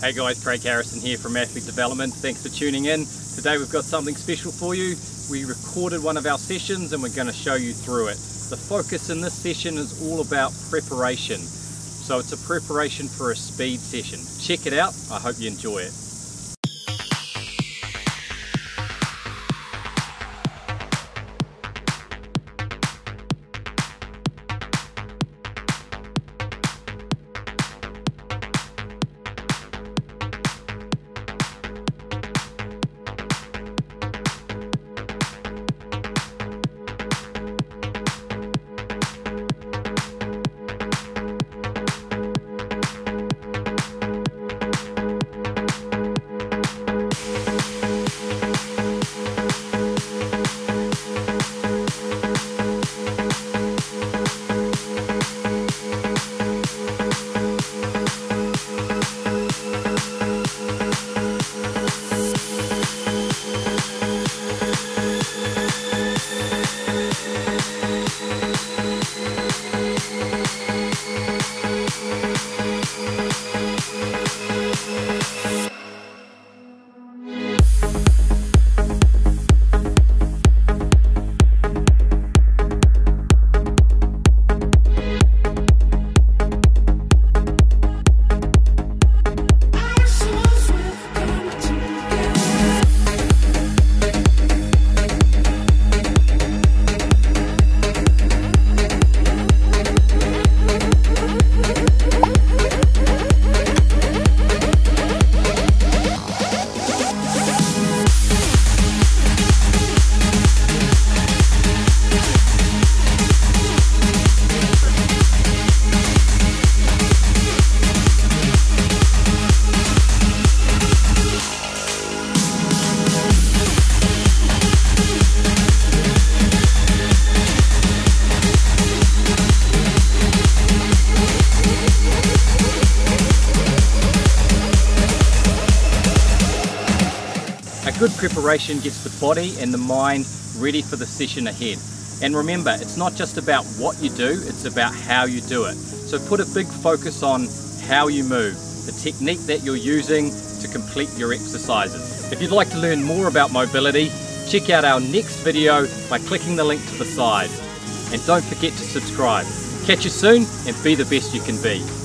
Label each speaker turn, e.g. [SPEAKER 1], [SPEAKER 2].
[SPEAKER 1] Hey guys, Craig Harrison here from Athlete Development. Thanks for tuning in. Today we've got something special for you. We recorded one of our sessions and we're going to show you through it. The focus in this session is all about preparation. So it's a preparation for a speed session. Check it out. I hope you enjoy it. A good preparation gets the body and the mind ready for the session ahead. And remember, it's not just about what you do, it's about how you do it. So put a big focus on how you move, the technique that you're using to complete your exercises. If you'd like to learn more about mobility, check out our next video by clicking the link to the side. And don't forget to subscribe. Catch you soon and be the best you can be.